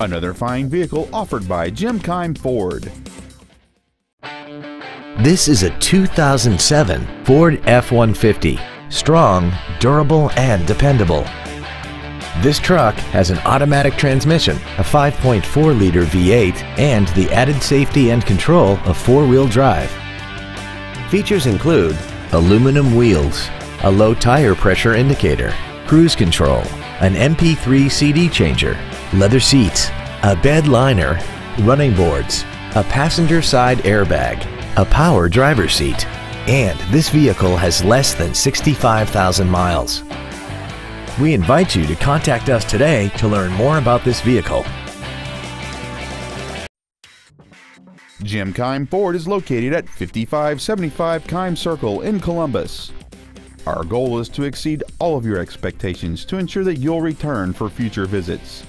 Another fine vehicle offered by Jim Keim Ford. This is a 2007 Ford F-150. Strong, durable, and dependable. This truck has an automatic transmission, a 5.4-liter V8, and the added safety and control of four-wheel drive. Features include aluminum wheels, a low tire pressure indicator, cruise control, an MP3 CD changer, leather seats, a bed liner, running boards, a passenger side airbag, a power driver seat, and this vehicle has less than 65,000 miles. We invite you to contact us today to learn more about this vehicle. Jim Keim Ford is located at 5575 Keim Circle in Columbus. Our goal is to exceed all of your expectations to ensure that you'll return for future visits.